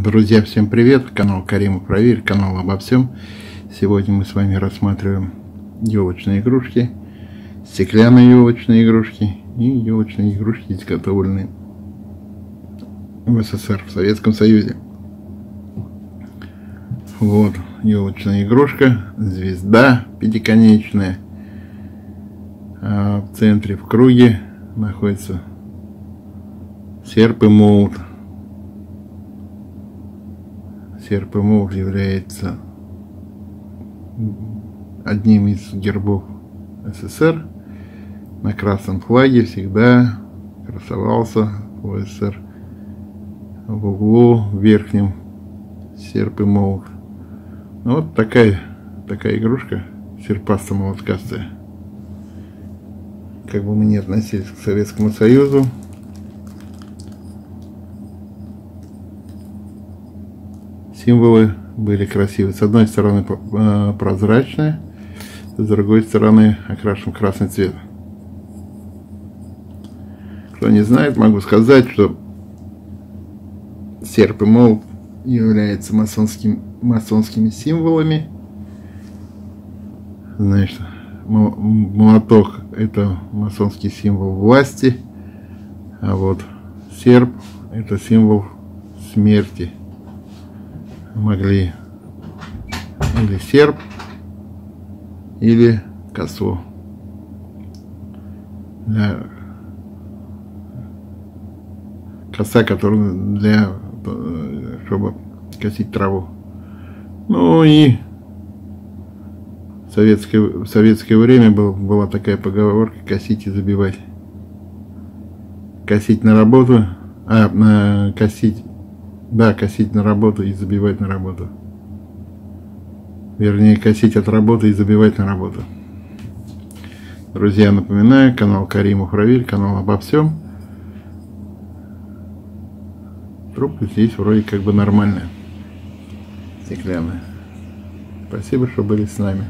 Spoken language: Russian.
Друзья, всем привет! Канал Карима Проверь, канал обо всем. Сегодня мы с вами рассматриваем елочные игрушки, стеклянные елочные игрушки и елочные игрушки, изготовленные в СССР, в Советском Союзе. Вот елочная игрушка, звезда пятиконечная. А в центре, в круге находится серп и молот. Серп и молот является одним из гербов СССР. На красном флаге всегда красовался в СССР в углу верхнем серп и молот. Ну, вот такая, такая игрушка серпасто-молоткастая. Как бы мы ни относились к Советскому Союзу, символы были красивые. С одной стороны э, прозрачные, с другой стороны окрашен красный цвет. Кто не знает, могу сказать, что серп и молот являются масонским, масонскими символами. Значит, молоток – это масонский символ власти, а вот серп – это символ смерти – могли или серп, или косу. Для коса, которая для, чтобы косить траву. Ну и в советское, в советское время был, была такая поговорка косить и забивать. Косить на работу, а на косить да, косить на работу и забивать на работу. Вернее, косить от работы и забивать на работу. Друзья, напоминаю, канал Каримов Равиль, канал обо всем. Трубка здесь вроде как бы нормальная. Стеклянная. Спасибо, что были с нами.